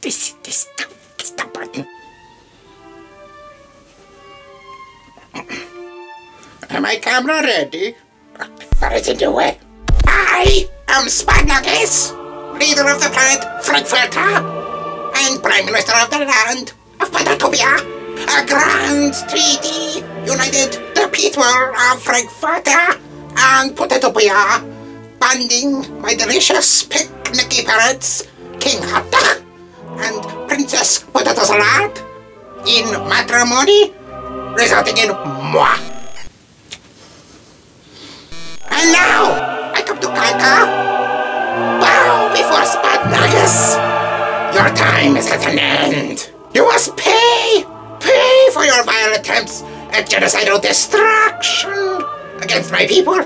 This, this, this the button. Am I camera ready? Fire it into way. I am Spud Nuggis, leader of the planet Frankfurter, and Prime Minister of the land of Patatopia. A grand treaty united the people of Frankfurter and Patatopia, banding my delicious picnicky parrots, King Hatta and Princess Potato Salad, in matrimony, resulting in moi. And now, I come to conquer. Bow before Spud Nuggis. Your time is at an end. You must pay, pay for your vile attempts at genocidal destruction against my people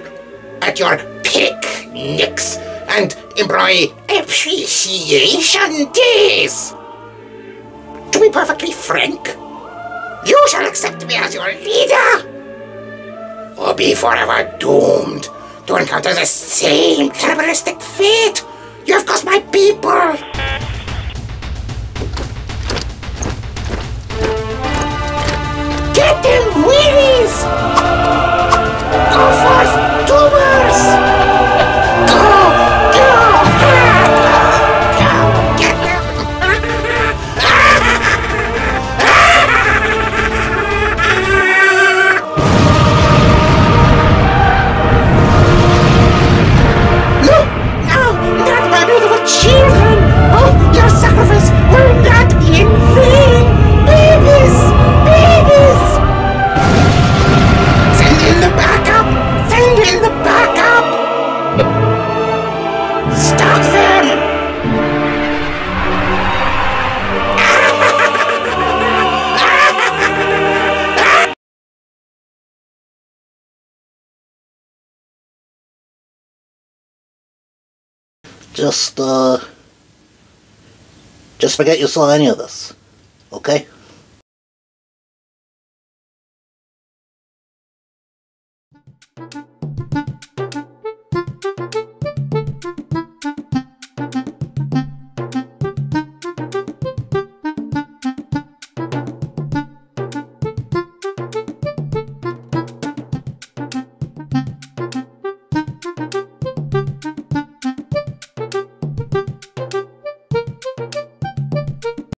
at your picnics and employ appreciation days. To be perfectly frank, you shall accept me as your leader or be forever doomed to encounter the same cannibalistic fate you have caused my people. Get them wheelies! Just, uh. Just forget you saw any of this. Okay?